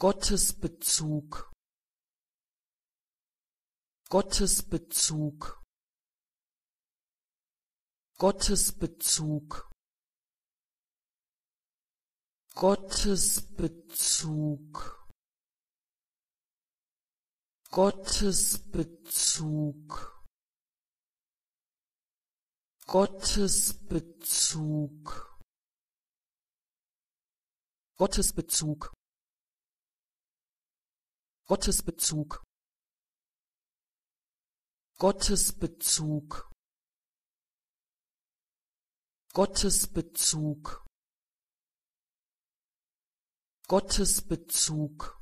Gottesbezug. Gottesbezug. Gottesbezug. Gottesbezug. Gottesbezug. Gottesbezug. Gottesbezug Gottesbezug Gottesbezug Gottesbezug Gottesbezug